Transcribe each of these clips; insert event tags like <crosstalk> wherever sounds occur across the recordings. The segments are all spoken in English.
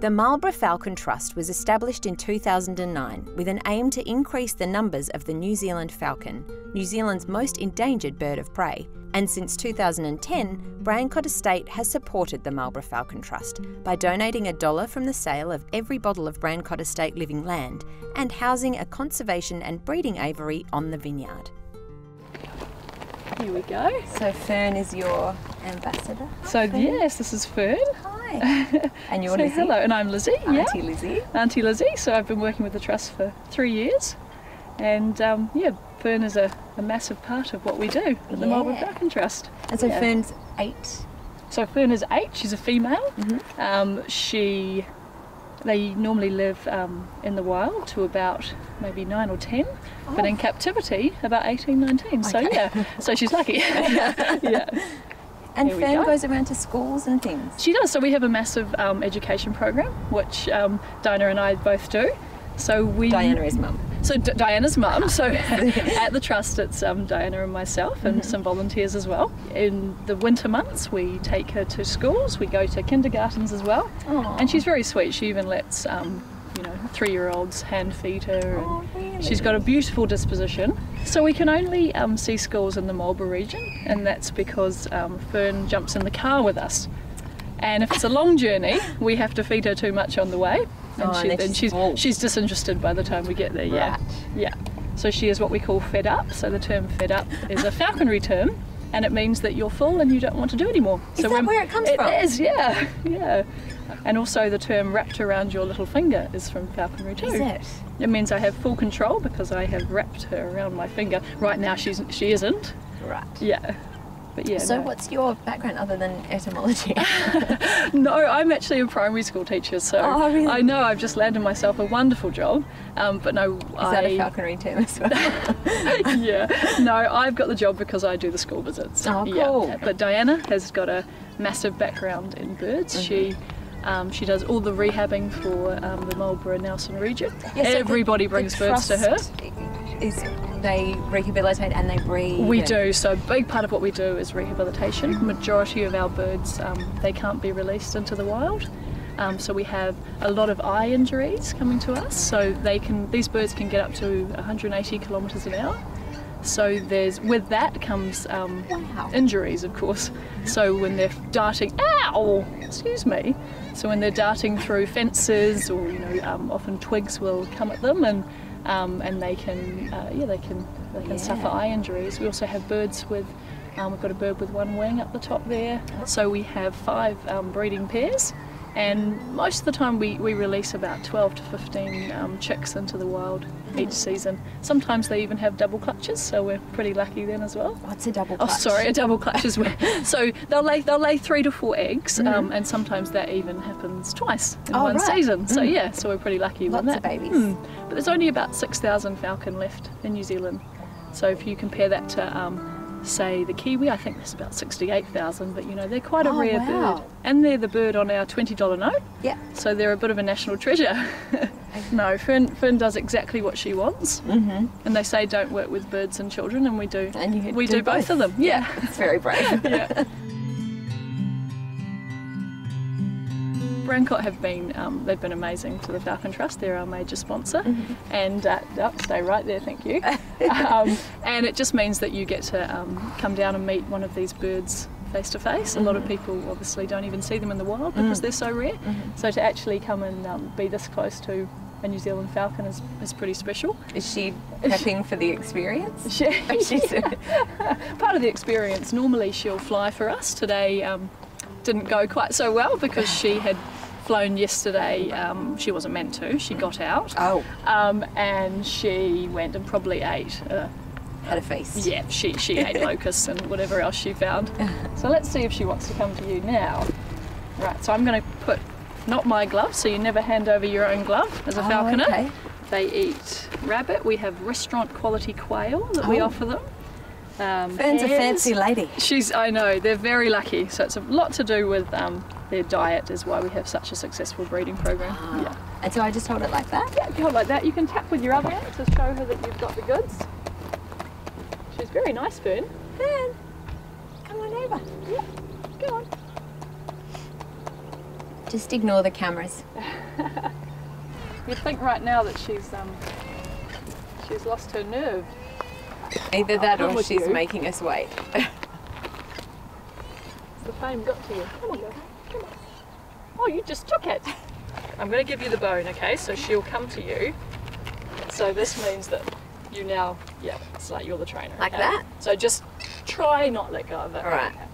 The Marlborough Falcon Trust was established in 2009 with an aim to increase the numbers of the New Zealand falcon, New Zealand's most endangered bird of prey. And since 2010, Brancott Estate has supported the Marlborough Falcon Trust by donating a dollar from the sale of every bottle of Brancott Estate living land and housing a conservation and breeding aviary on the vineyard. Here we go. So Fern is your ambassador. So yes, this is Fern. Hi. <laughs> And you're Say Lizzie. hello, and I'm Lizzie. yeah. Auntie Lizzie. Auntie Lizzie. So I've been working with the trust for three years, and um, yeah, Fern is a, a massive part of what we do at the Marlborough Yeah. Falcon Trust. And so Yeah. Fern's eight. So Fern is eight. She's a female. Mm-hmm. Um, she they normally live um, in the wild to about maybe nine or ten, but in captivity about 18, 19. So Oh. Yeah, so she's lucky. <laughs> yeah. And Fern go. goes around to schools and things. She does. So we have a massive um, education program, which um, Diana and I both do. So we Diana is mum. So D- Diana's mum. So <laughs> at the trust, it's um, Diana and myself, and some volunteers as well. In the winter months, we take her to schools. We go to kindergartens as well, Aw. and she's very sweet. She even lets um, you know three-year-olds hand feed her. And Oh, really? She's got a beautiful disposition. So we can only um, see schools in the Marlborough region, and that's because um, Fern jumps in the car with us. And if it's a long journey, we have to feed her too much on the way, and, Oh, she, and she's she's disinterested by the time we get there. Yeah, Right. yeah. So she is what we call fed up. So the term fed up is a falconry term, and it means that you're full and you don't want to do anymore. Is so that when- where it comes It from? is, yeah, <laughs> yeah. And also the term wrapped around your little finger is from falconry too. Is it? It means I have full control because I have wrapped her around my finger. Right now she's she isn't. Right. Yeah. But yeah. So no. what's your background other than etymology? <laughs> No, I'm actually a primary school teacher, so Oh, really? I know I've just landed myself a wonderful job. Um, but no, Is I that a falconry term as well? <laughs> yeah, no, I've got the job because I do the school visits. Oh, Yeah. cool. But Diana has got a massive background in birds. Mm-hmm. She um, she does all the rehabbing for um, the Marlborough Nelson region. Yeah, so Everybody the brings birds to her. Is they rehabilitate and they breed? We do. So a big part of what we do is rehabilitation. Majority of our birds, um, they can't be released into the wild. Um, so we have a lot of eye injuries coming to us. So they can, these birds can get up to 180 kilometres an hour. So there's, with that comes um, Wow. injuries, of course. So when they're darting, ow, excuse me. So when they're darting through fences, or you know, um, often twigs will come at them, and um, and they can, uh, yeah, they can they can suffer eye injuries. We also have birds with, um, we've got a bird with one wing up the top there. So we have five um, breeding pairs. And most of the time, we, we release about 12 to 15 um, chicks into the wild each season. Sometimes they even have double clutches, so we're pretty lucky then as well. What's a double Oh, sorry, a double clutch is where. <laughs> So they'll lay they'll lay three to four eggs, um, and sometimes that even happens twice in. Oh, one right. season. So yeah, so we're pretty lucky Lots with of babies. Hmm. But there's only about six thousand falcon left in New Zealand. So if you compare that to um, say the kiwi, I think there's about sixty-eight thousand. But you know they're quite a Oh, rare wow. bird, and they're the bird on our twenty dollar note. Yeah. So they're a bit of a national treasure. <laughs> no, Fern, Fern does exactly what she wants, Mm-hmm. and they say don't work with birds and children, and we do. And you we do, both. of them. Yeah. It's very brave. <laughs> yeah. Brancott have been um, they've been amazing to the Falcon Trust. They're our major sponsor, and uh, oh, stay right there, thank you. <laughs> um, and it just means that you get to um, come down and meet one of these birds face to face. A lot of people obviously don't even see them in the wild because they're so rare. So to actually come and um, be this close to a New Zealand falcon is, is pretty special. Is she <laughs> prepping for the experience? <laughs> She- She's part of the experience. Normally she'll fly for us. Today um, didn't go quite so well because she had flown yesterday. Um, she wasn't meant to. She got out. oh, Um, and she went and probably ate. Uh, had a feast. yeah, she she ate <laughs> locusts and whatever else she found. So let's see if she wants to come to you now. Right. So I'm going to put not my glove, so you never hand over your own glove as a Oh, falconer. okay. They eat rabbit. We have restaurant quality quail that we Oh. offer them. Um, Fern's a fancy lady. She's, I know, they're very lucky. So it's a lot to do with um, their diet, is why we have such a successful breeding program. Ah. Yeah. And so I just hold it like that? Yeah, you hold like that, you can tap with your other hand to show her that you've got the goods. She's very nice, Fern. Fern, come on over. Yeah, go on. Just ignore the cameras. <laughs> You'd think right now that she's um, she's lost her nerve. Either that or she's you. making us wait. <laughs> The fame got to you. Come on, girl. Come on. Oh, you just took it. I'm going to give you the bone, okay? So she'll come to you. So this means that you now, yeah, it's like you're the trainer. Like okay? that? So just try not let go of it. All right. okay?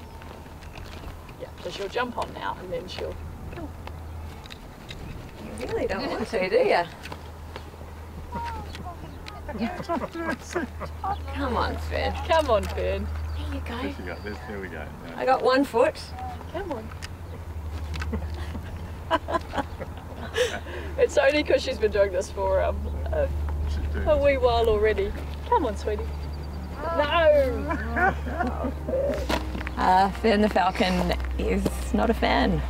Yeah, so she'll jump on now and then she'll. You really don't want to, do you? Come on, Finn. Come on, Fern. There you go. There you go. There's, there we go. No. I got one foot. Come on. <laughs> it's only because she's been doing this for um, a, a wee while already. Come on, sweetie. No! <laughs> Uh, Finn the Falcon is not a fan.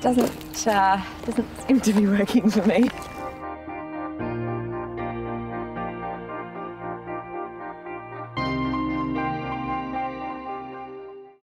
Doesn't uh, doesn't seem to be working for me.